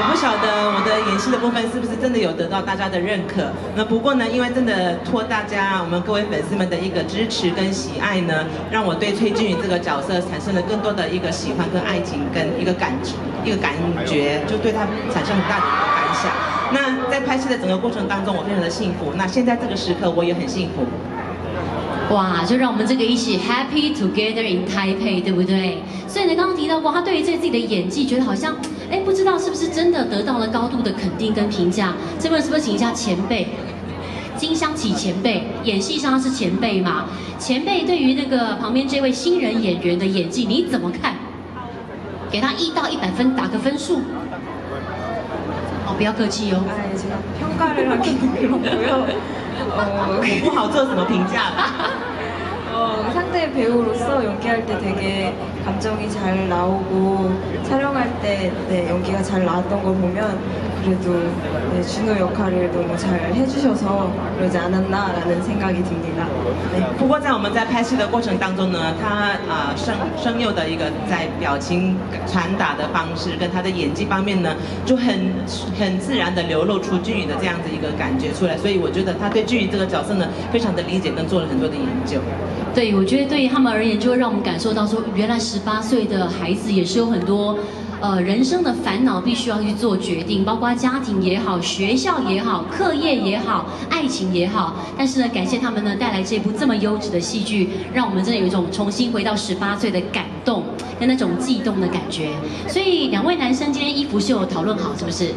我不晓得我的演戏的部分是不是真的有得到大家的认可。那不过呢，因为真的托大家我们各位粉丝们的一个支持跟喜爱呢，让我对崔俊宇这个角色产生了更多的一个喜欢跟爱情跟一个感一个感觉，就对他产生很大的一个感想。那在拍戏的整个过程当中，我非常的幸福。那现在这个时刻，我也很幸福。哇，就让我们这个一起 happy together in Taipei，对不对？所以呢，刚刚提到过，他对于这自己的演技，觉得好像，哎，不知道是不是真的得到了高度的肯定跟评价。这边是不是请一下前辈金香启前辈？演戏上是前辈嘛？前辈对于那个旁边这位新人演员的演技，你怎么看？给他一到一百分打个分数。哦，不要客气哦。哎，제가평가를하기는그렇고요 어, 뭐 뭐好做什么评价 어, 상대 배우로서 연기할 때 되게 감정이 잘 나오고 촬영할 때 네, 연기가 잘 나왔던 걸 보면 그래도 네, 준호 역할을 너무 잘 해주셔서 그러지 않았나라는 생각이 듭니다. 네. 不过在我们在拍戏的过程当中呢，他啊声声优的一个在表情传达的方式跟他的演技方面呢，就很很自然的流露出俊宇的这样子一个感觉出来，所以我觉得他对俊宇这个角色呢，非常的理解跟做了很多的研究。对，我觉得对于他们而言，就会让我们感受到说，原来十八岁的孩子也是有很多， 呃，人生的烦恼必须要去做决定，包括家庭也好、学校也好、课业也好、爱情也好。但是呢，感谢他们呢带来这部这么优质的戏剧，让我们真的有一种重新回到十八岁的感动跟那种悸动的感觉。所以两位男生今天衣服秀讨论好，是不是？